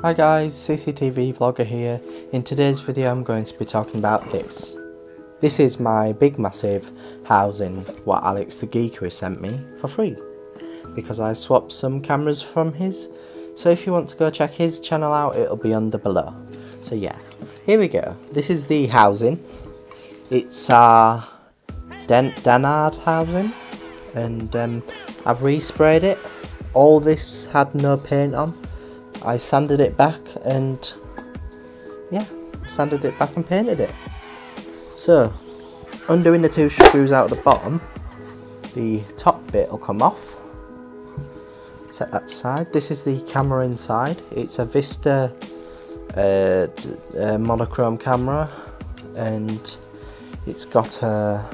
Hi guys, CCTV Vlogger here. In today's video I'm going to be talking about this. This is my big massive housing what Alex the Geeker sent me for free. Because I swapped some cameras from his. So if you want to go check his channel out it'll be under below. So yeah, here we go. This is the housing. It's our Den Dennard housing. And um, I've resprayed it. All this had no paint on I sanded it back and yeah, sanded it back and painted it. So, undoing the two screws out of the bottom, the top bit will come off. Set that aside. This is the camera inside. It's a Vista uh, a monochrome camera and it's got a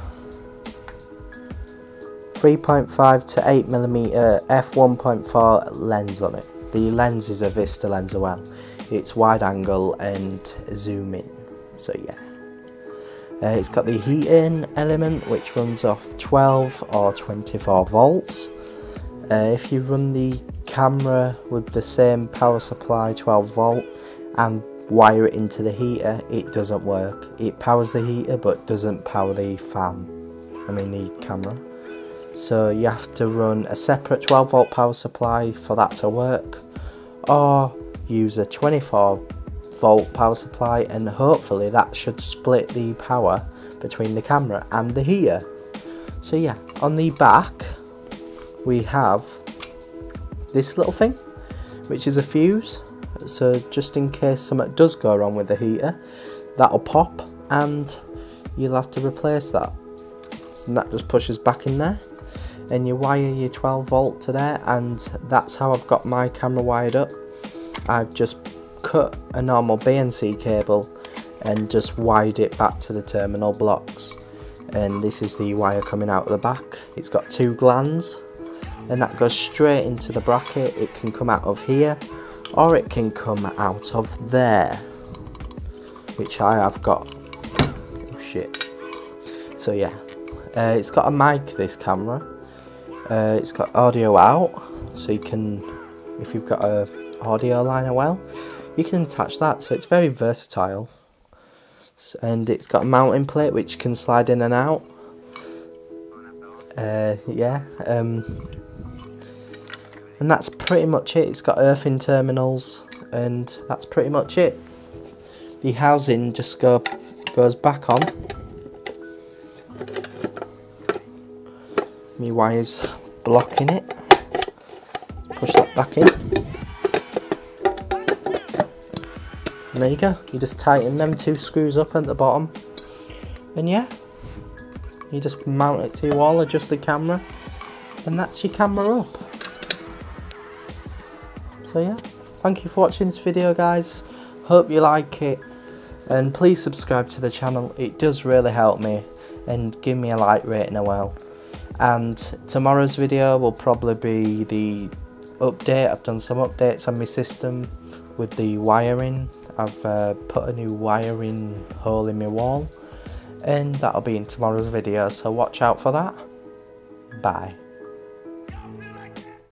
3.5 to 8 millimeter f1.4 lens on it. The lens is a Vista lens as well. It's wide angle and zoom in. So yeah. Uh, it's got the heating element which runs off 12 or 24 volts. Uh, if you run the camera with the same power supply 12 volt and wire it into the heater it doesn't work. It powers the heater but doesn't power the fan. I mean the camera so you have to run a separate 12 volt power supply for that to work or use a 24 volt power supply and hopefully that should split the power between the camera and the heater. So yeah on the back we have this little thing which is a fuse. So just in case something does go wrong with the heater that'll pop and you'll have to replace that. So that just pushes back in there and you wire your 12 volt to there and that's how I've got my camera wired up. I've just cut a normal BNC cable and just wired it back to the terminal blocks. And this is the wire coming out of the back. It's got two glands and that goes straight into the bracket. It can come out of here or it can come out of there which I have got. Oh shit. So yeah. Uh, it's got a mic this camera uh, it's got audio out, so you can, if you've got a audio line well, you can attach that. So it's very versatile, and it's got a mounting plate which can slide in and out. Uh, yeah, um, and that's pretty much it. It's got earthing terminals, and that's pretty much it. The housing just go goes back on. Me wires blocking it. Push that back in. And there you go. You just tighten them two screws up at the bottom. And yeah you just mount it to your wall adjust the camera and that's your camera up. So yeah thank you for watching this video guys. Hope you like it. And please subscribe to the channel. It does really help me. And give me a like rating as well and tomorrow's video will probably be the update. I've done some updates on my system with the wiring. I've uh, put a new wiring hole in my wall and that'll be in tomorrow's video. So watch out for that. Bye